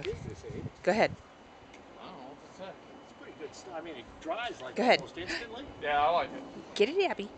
Okay. is this, Abe? Go ahead. I don't know what to say. It's pretty good stuff. I mean, it dries like Go ahead. almost instantly. Yeah, I like it. Get it, Abbie.